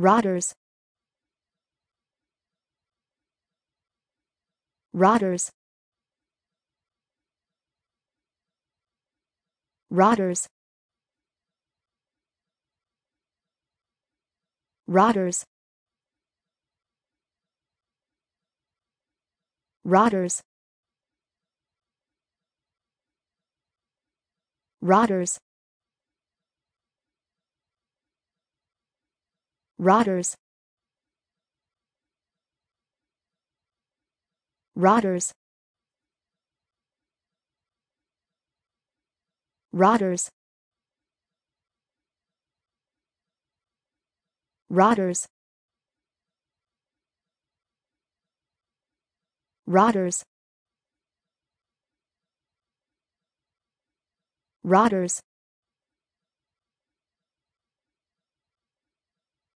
rotters rotters rotters rotters rotters rotters rotters rotters rotters rotters rotters rotters